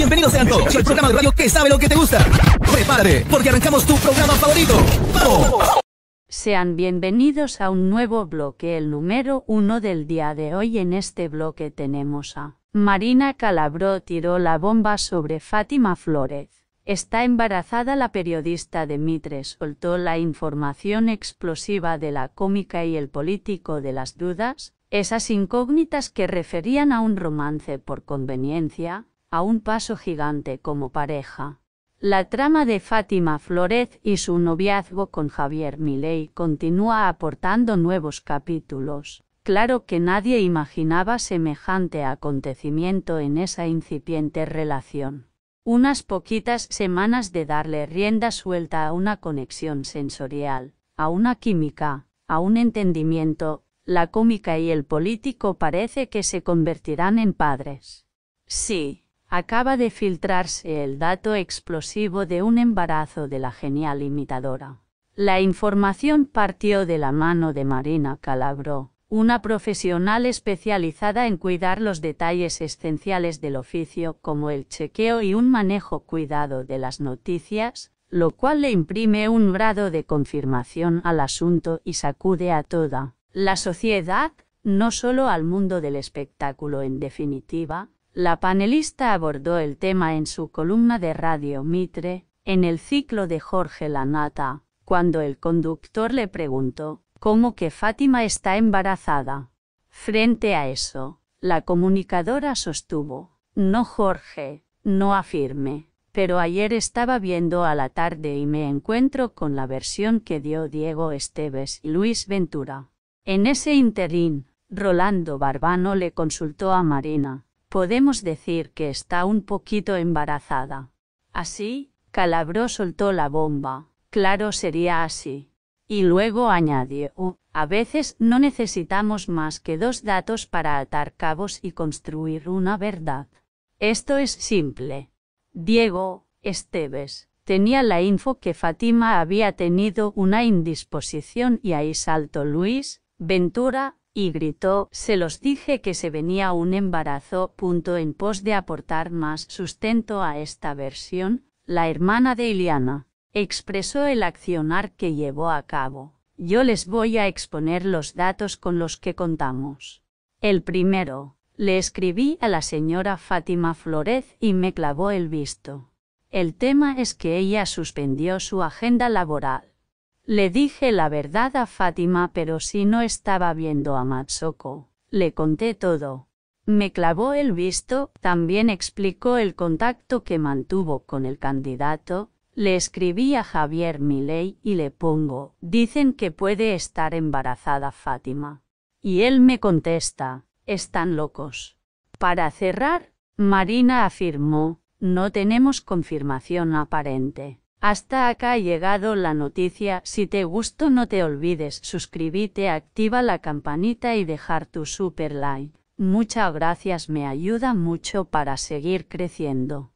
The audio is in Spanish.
Bienvenidos sean todos al programa de radio que sabe lo que te gusta. Prepárate, porque arrancamos tu programa favorito. ¡Vamos! Sean bienvenidos a un nuevo bloque, el número uno del día de hoy. En este bloque tenemos a Marina Calabró tiró la bomba sobre Fátima Flores. Está embarazada la periodista Mitre soltó la información explosiva de la cómica y el político de las dudas, esas incógnitas que referían a un romance por conveniencia, a un paso gigante como pareja. La trama de Fátima Flores y su noviazgo con Javier Milei continúa aportando nuevos capítulos. Claro que nadie imaginaba semejante acontecimiento en esa incipiente relación. Unas poquitas semanas de darle rienda suelta a una conexión sensorial, a una química, a un entendimiento, la cómica y el político parece que se convertirán en padres. Sí, acaba de filtrarse el dato explosivo de un embarazo de la genial imitadora. La información partió de la mano de Marina Calabro, una profesional especializada en cuidar los detalles esenciales del oficio como el chequeo y un manejo cuidado de las noticias, lo cual le imprime un grado de confirmación al asunto y sacude a toda la sociedad, no solo al mundo del espectáculo en definitiva, la panelista abordó el tema en su columna de Radio Mitre, en el ciclo de Jorge Lanata, cuando el conductor le preguntó ¿Cómo que Fátima está embarazada? Frente a eso, la comunicadora sostuvo, no Jorge, no afirme, pero ayer estaba viendo a la tarde y me encuentro con la versión que dio Diego Esteves y Luis Ventura. En ese interín, Rolando Barbano le consultó a Marina, podemos decir que está un poquito embarazada. Así, Calabró soltó la bomba, claro sería así. Y luego añadió, a veces no necesitamos más que dos datos para atar cabos y construir una verdad. Esto es simple. Diego, Esteves, tenía la info que Fátima había tenido una indisposición y ahí saltó Luis, Ventura, y gritó, se los dije que se venía un embarazo. Punto en pos de aportar más sustento a esta versión, la hermana de Iliana expresó el accionar que llevó a cabo. Yo les voy a exponer los datos con los que contamos. El primero, le escribí a la señora Fátima Florez y me clavó el visto. El tema es que ella suspendió su agenda laboral. Le dije la verdad a Fátima, pero si no estaba viendo a Matsoko, le conté todo. Me clavó el visto, también explicó el contacto que mantuvo con el candidato, le escribí a Javier Milei y le pongo, dicen que puede estar embarazada Fátima. Y él me contesta, están locos. Para cerrar, Marina afirmó, no tenemos confirmación aparente. Hasta acá ha llegado la noticia, si te gustó no te olvides suscribirte, activa la campanita y dejar tu super like. Muchas gracias me ayuda mucho para seguir creciendo.